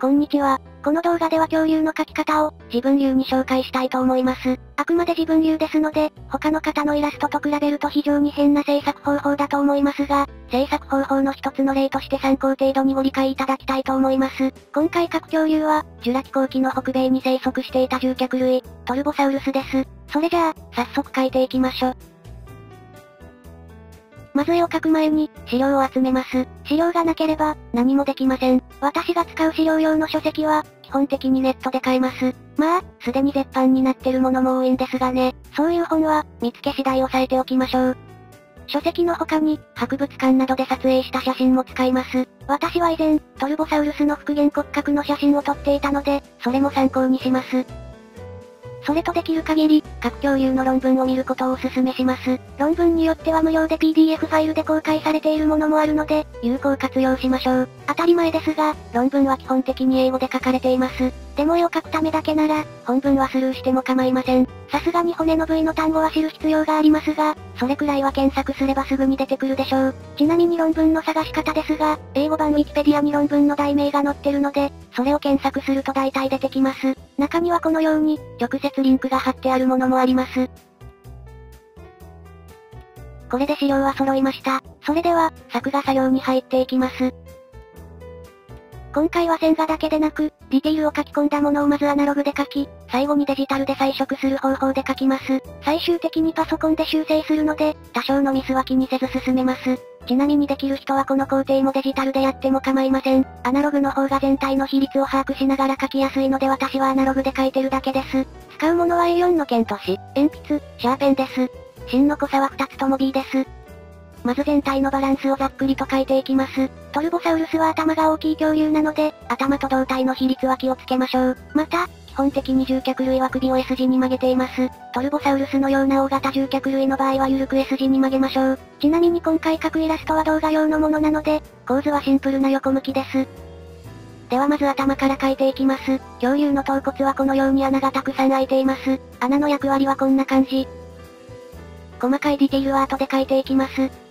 こんにちは。この動画では恐竜の描き方を、自分流に紹介したいと思います。あくまで自分流ですので、他の方のイラストと比べると非常に変な制作方法だと思いますが、制作方法の一つの例として参考程度にご理解いただきたいと思います。今回描く恐竜は、ジュラ紀後期の北米に生息していた獣脚類、トルボサウルスです。それじゃあ、早速描いていきましょ。まず絵を描く前に、資料を集めます。資料がなければ、何もできません。私が使う資料用の書籍は、基本的にネットで買えます。まあ、すでに絶版になってるものも多いんですがね。そういう本は、見つけ次第押さえておきましょう。書籍の他に、博物館などで撮影した写真も使います。私は以前、トルボサウルスの復元骨格の写真を撮っていたので、それも参考にします。それとできる限り、各恐竜の論文を見ることをお勧めします。論文によっては無料で PDF ファイルで公開されているものもあるので、有効活用しましょう。当たり前ですが、論文は基本的に英語で書かれています。でも絵を描くためだけなら、本文はスルーしても構いません。さすがに骨の部位の単語は知る必要がありますが、それくらいは検索すればすぐに出てくるでしょう。ちなみに論文の探し方ですが、英語版ウィキペディアに論文の題名が載ってるので、それを検索すると大体出てきます。中にはこのように、直接リンクが貼ってあるものもあります。これで資料は揃いました。それでは、作画作業に入っていきます。今回は線画だけでなく、ディティールを書き込んだものをまずアナログで書き、最後にデジタルで彩色する方法で書きます。最終的にパソコンで修正するので、多少のミスは気にせず進めます。ちなみにできる人はこの工程もデジタルでやっても構いません。アナログの方が全体の比率を把握しながら書きやすいので私はアナログで書いてるだけです。使うものは A4 の剣とし、鉛筆、シャーペンです。芯の濃さは2つとも B です。まず全体のバランスをざっくりと書いていきます。トルボサウルスは頭が大きい恐竜なので、頭と胴体の比率は気をつけましょう。また、基本的に獣脚類は首を S 字に曲げています。トルボサウルスのような大型獣脚類の場合は緩く S 字に曲げましょう。ちなみに今回描くイラストは動画用のものなので、構図はシンプルな横向きです。ではまず頭から描いていきます。恐竜の頭骨はこのように穴がたくさん開いています。穴の役割はこんな感じ。細かいディティールは後で描いていきます。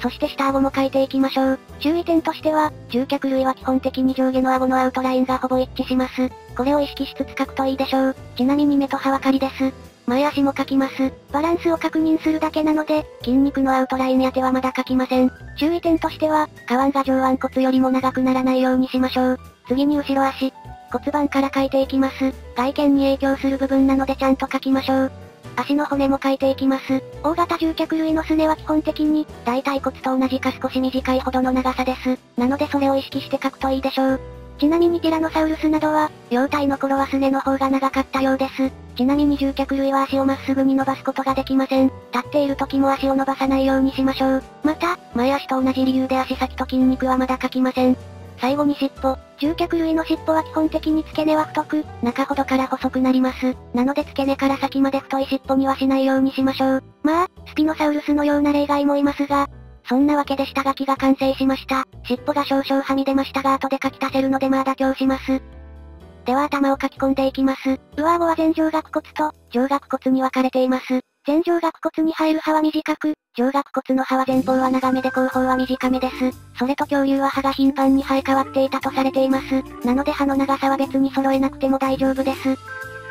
そして下顎も描いていきましょう。注意点としては、獣脚類は基本的に上下の顎のアウトラインがほぼ一致します。これを意識しつつ描くといいでしょう。ちなみに目と歯は仮です。前足も描きます。バランスを確認するだけなので、筋肉のアウトラインや手はまだ描きません。注意点としては、皮が上腕骨よりも長くならないようにしましょう。次に後ろ足。骨盤から描いていきます。外見に影響する部分なのでちゃんと描きましょう。足の骨も描いていきます。大型獣脚類のすねは基本的に、大腿骨と同じか少し短いほどの長さです。なのでそれを意識して描くといいでしょう。ちなみにティラノサウルスなどは、幼体の頃はすねの方が長かったようです。ちなみに獣脚類は足をまっすぐに伸ばすことができません。立っている時も足を伸ばさないようにしましょう。また、前足と同じ理由で足先と筋肉はまだ描きません。最後に尻尾。獣脚類の尻尾は基本的に付け根は太く、中ほどから細くなります。なので付け根から先まで太い尻尾にはしないようにしましょう。まあ、スピノサウルスのような例外もいますが、そんなわけで下書きが完成しました。尻尾が少々はみ出ましたが後で書き足せるのでまあ妥協します。では頭を書き込んでいきます。上顎は前上顎骨と上顎骨に分かれています。前上顎骨に入る歯は短く、上顎骨の歯は前方は長めで後方は短めです。それと恐竜は歯が頻繁に生え変わっていたとされています。なので歯の長さは別に揃えなくても大丈夫です。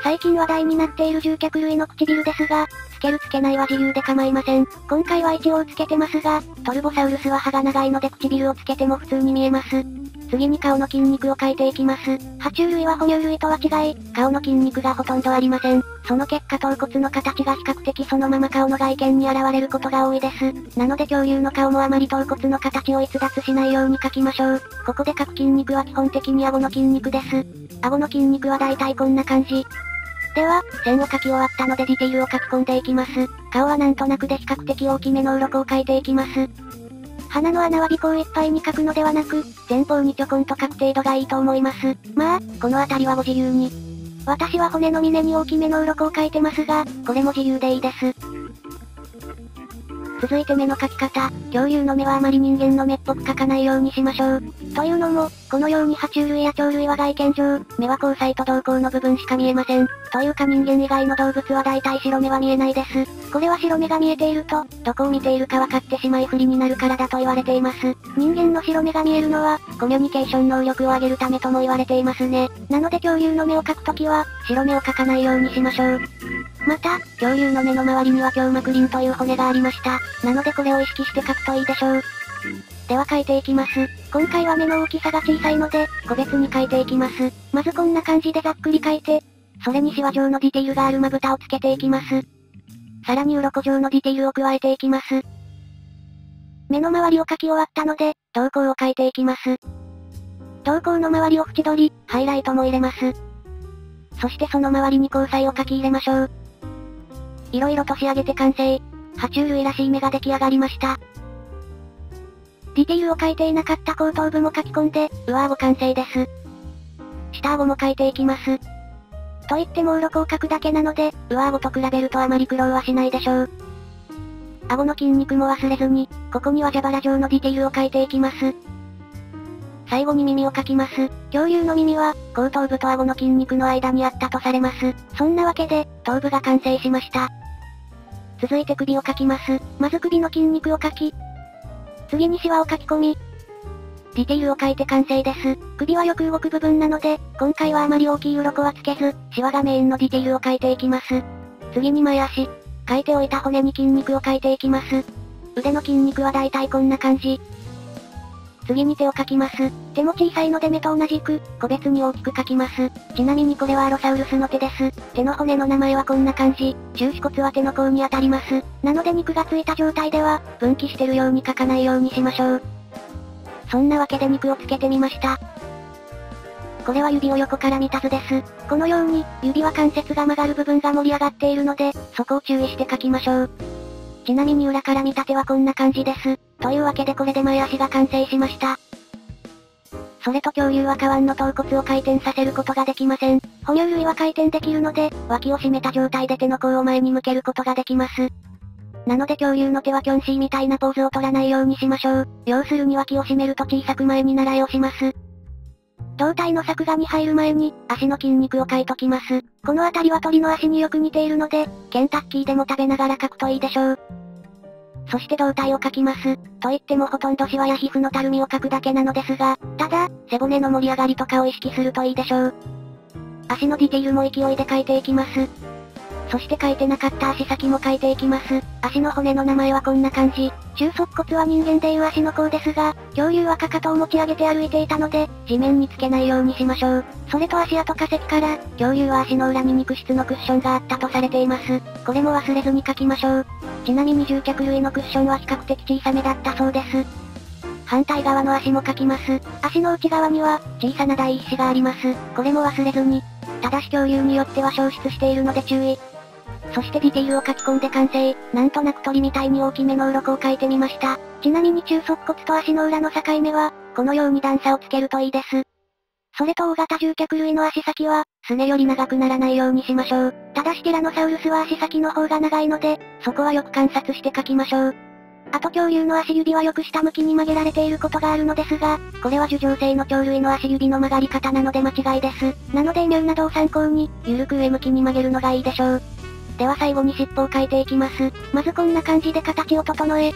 最近話題になっている獣脚類の唇ですが、つけるつけないは自由で構いません。今回は一応つけてますが、トルボサウルスは歯が長いので唇をつけても普通に見えます。次に顔の筋肉を描いていきます。爬虫類は哺乳類とは違い、顔の筋肉がほとんどありません。その結果頭骨の形が比較的そのまま顔の外見に現れることが多いです。なので恐竜の顔もあまり頭骨の形を逸脱しないように描きましょう。ここで描く筋肉は基本的に顎の筋肉です。顎の筋肉はだいたいこんな感じ。では、線を描き終わったのでディティールを書き込んでいきます。顔はなんとなくで比較的大きめの鱗を描いていきます。鼻の穴は鼻孔いっぱいに描くのではなく、前方にちょこんと描く程度がいいと思います。まあ、この辺りはご自由に。私は骨の峰に大きめの鱗を描いてますが、これも自由でいいです。続いて目の描き方。恐竜の目はあまり人間の目っぽく描かないようにしましょう。というのも、このように爬虫類や鳥類は外見上、目は交際と瞳孔の部分しか見えません。というか人間以外の動物は大体白目は見えないです。これは白目が見えていると、どこを見ているか分かってしまい不利になるからだと言われています。人間の白目が見えるのは、コミュニケーション能力を上げるためとも言われていますね。なので恐竜の目を描くときは、白目を描かないようにしましょう。また、恐竜の目の周りには胸膜輪という骨がありました。なのでこれを意識して描くといいでしょう。では描いていきます。今回は目の大きさが小さいので、個別に描いていきます。まずこんな感じでざっくり描いて、それにシワ状のディティールがあるまぶたをつけていきます。さらに鱗状のディティールを加えていきます。目の周りを描き終わったので、瞳孔を描いていきます。瞳孔の周りを縁取り、ハイライトも入れます。そしてその周りに交際を描き入れましょう。色々と仕上げて完成。爬虫類らしい目が出来上がりました。ディティールを描いていなかった後頭部も書き込んで、上顎完成です。下顎も描いていきます。と言っても鱗を描くだけなので、上顎と比べるとあまり苦労はしないでしょう。顎の筋肉も忘れずに、ここには蛇腹状のディティールを描いていきます。最後に耳を描きます。恐竜の耳は、後頭部と顎の筋肉の間にあったとされます。そんなわけで、頭部が完成しました。続いて首を描きます。まず首の筋肉を描き、次にシワを書き込み、ディティールを描いて完成です。首はよく動く部分なので、今回はあまり大きい鱗はつけず、シワがメインのディティールを描いていきます。次に前足。描いておいた骨に筋肉を描いていきます。腕の筋肉はだいたいこんな感じ。次に手を描きます。手も小さいので目と同じく、個別に大きく描きます。ちなみにこれはアロサウルスの手です。手の骨の名前はこんな感じ。中指骨は手の甲に当たります。なので肉がついた状態では、分岐してるように描かないようにしましょう。そんなわけで肉をつけてみました。これは指を横から見た図です。このように、指は関節が曲がる部分が盛り上がっているので、そこを注意して描きましょう。ちなみに裏から見た手はこんな感じです。というわけでこれで前足が完成しました。それと恐竜は皮の頭骨を回転させることができません。哺乳類は回転できるので、脇を締めた状態で手の甲を前に向けることができます。なので恐竜の手はキョンシーみたいなポーズを取らないようにしましょう。要するに脇を締めると小さく前に習いをします。胴体の作画に入る前に、足の筋肉を描いときます。この辺りは鳥の足によく似ているので、ケンタッキーでも食べながら描くといいでしょう。そして胴体を描きます。と言ってもほとんどシワや皮膚のたるみを描くだけなのですが、ただ、背骨の盛り上がりとかを意識するといいでしょう。足のディティールも勢いで描いていきます。そして書いてなかった足先も書いていきます。足の骨の名前はこんな感じ。中足骨は人間でいう足の甲ですが、恐竜はかかとを持ち上げて歩いていたので、地面につけないようにしましょう。それと足跡化石から、恐竜は足の裏に肉質のクッションがあったとされています。これも忘れずに書きましょう。ちなみに獣脚類のクッションは比較的小さめだったそうです。反対側の足も書きます。足の内側には、小さな第一子があります。これも忘れずに。ただし恐竜によっては消失しているので注意。そしてディテールを書き込んで完成。なんとなく鳥みたいに大きめの鱗を描いてみました。ちなみに中足骨と足の裏の境目は、このように段差をつけるといいです。それと大型獣脚類の足先は、すねより長くならないようにしましょう。ただしティラノサウルスは足先の方が長いので、そこはよく観察して書きましょう。あと恐竜の足指はよく下向きに曲げられていることがあるのですが、これは樹状性の鳥類の足指の曲がり方なので間違いです。なのでイメなどを参考に、ゆるく上向きに曲げるのがいいでしょう。では最後に尻尾を描いていきます。まずこんな感じで形を整え、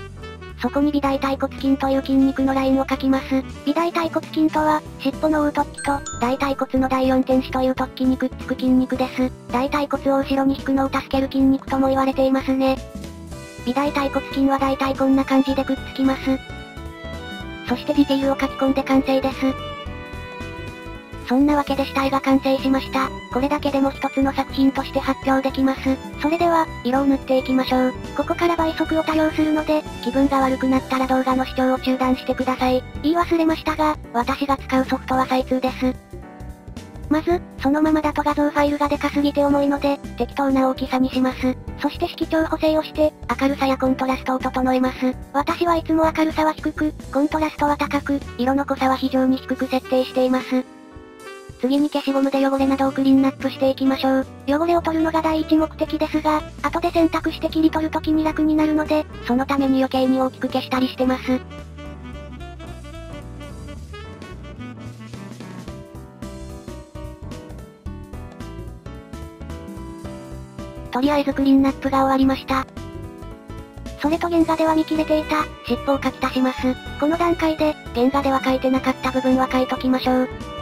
そこに微大腿骨筋という筋肉のラインを描きます。微大腿骨筋とは、尻尾のウ突起と、大腿骨の第四天使という突起にくっつく筋肉です。大腿骨を後ろに引くのを助ける筋肉とも言われていますね。微大腿骨筋は大体こんな感じでくっつきます。そしてディティールを書き込んで完成です。そんなわけで死体が完成しました。これだけでも一つの作品として発表できます。それでは、色を塗っていきましょう。ここから倍速を多用するので、気分が悪くなったら動画の視聴を中断してください。言い忘れましたが、私が使うソフトは最通です。まず、そのままだと画像ファイルがでかすぎて重いので、適当な大きさにします。そして色調補正をして、明るさやコントラストを整えます。私はいつも明るさは低く、コントラストは高く、色の濃さは非常に低く設定しています。次に消しゴムで汚れなどをクリーンナップしていきましょう。汚れを取るのが第一目的ですが、後で洗濯して切り取るときに楽になるので、そのために余計に大きく消したりしてます。とりあえずクリーンナップが終わりました。それと原画では見切れていた、尻尾を書き足します。この段階で、原画では書いてなかった部分は書いときましょう。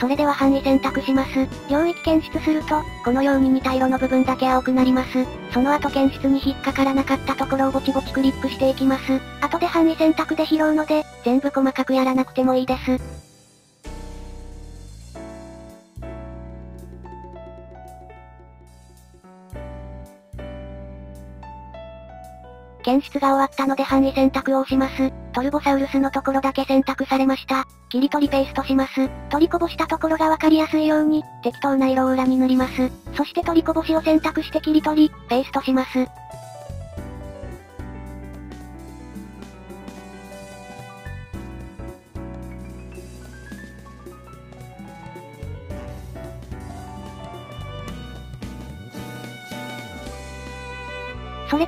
それでは範囲選択します。領域検出すると、このように似た色の部分だけ青くなります。その後検出に引っかからなかったところをぼちぼちクリップしていきます。後で範囲選択で拾うので、全部細かくやらなくてもいいです。検出が終わったので範囲選択を押します。トルボサウルスのところだけ選択されました。切り取りペーストします。取りこぼしたところがわかりやすいように、適当な色を裏に塗ります。そして取りこぼしを選択して切り取り、ペーストします。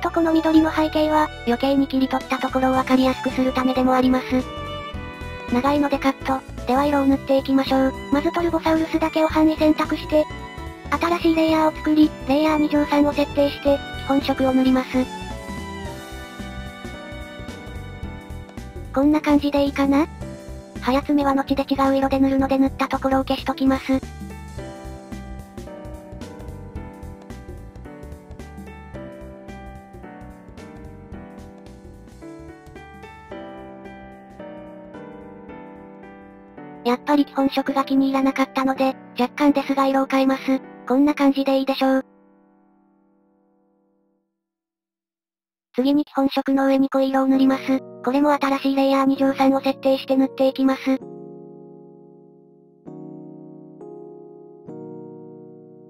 とこの緑の背景は、余計に切り取ったところをわかりやすくするためでもあります。長いのでカット。では色を塗っていきましょう。まずトルボサウルスだけを範囲選択して、新しいレイヤーを作り、レイヤー2乗3を設定して、基本色を塗ります。こんな感じでいいかな？早爪は後で違う色で塗るので塗ったところを消しときます。基本色が気に入らなかったので、若干ですが色を変えます。こんな感じでいいでしょう。次に基本色の上に濃い色を塗ります。これも新しいレイヤー2乗3を設定して塗っていきます。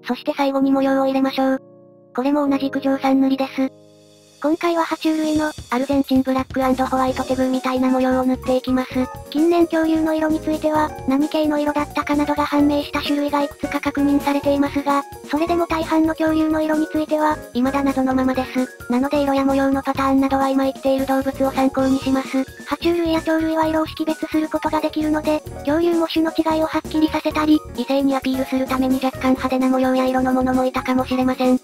そして最後に模様を入れましょう。これも同じく乗3塗りです。今回は爬虫類の、アルゼンチンブラックホワイトテグみたいな模様を塗っていきます。近年恐竜の色については、何系の色だったかなどが判明した種類がいくつか確認されていますが、それでも大半の恐竜の色については、未だ謎のままです。なので色や模様のパターンなどは今生きている動物を参考にします。爬虫類や鳥類は色を識別することができるので、恐竜も種の違いをはっきりさせたり、異性にアピールするために若干派手な模様や色のものもいたかもしれません。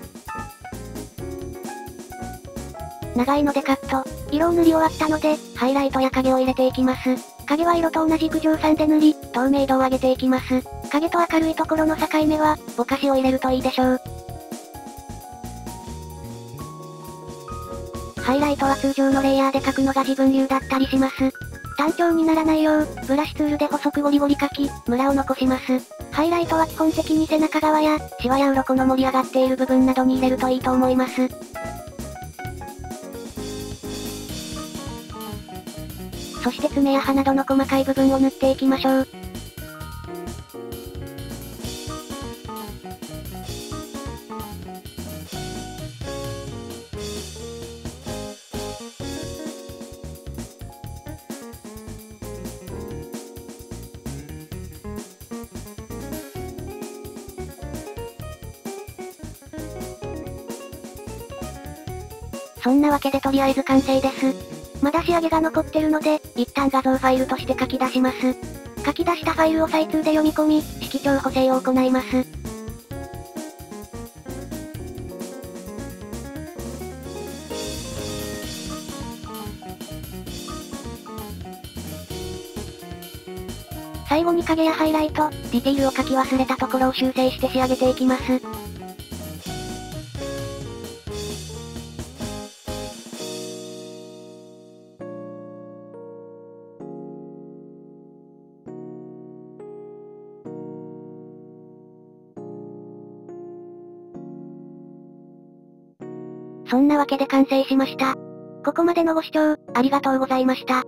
長いのでカット。色を塗り終わったので、ハイライトや影を入れていきます。影は色と同じく蒸散で塗り、透明度を上げていきます。影と明るいところの境目は、ぼかしを入れるといいでしょう。ハイライトは通常のレイヤーで描くのが自分流だったりします。単調にならないよう、ブラシツールで細くゴリゴリ描き、ムラを残します。ハイライトは基本的に背中側や、シワや鱗の盛り上がっている部分などに入れるといいと思います。そして爪や歯などの細かい部分を塗っていきましょう。そんなわけでとりあえず完成です。まだ仕上げが残ってるので、一旦画像ファイルとして書き出します。書き出したファイルを再通で読み込み、色調補正を行います。最後に影やハイライト、ディテールを書き忘れたところを修正して仕上げていきます。んなわけで完成しました。ここまでのご視聴、ありがとうございました。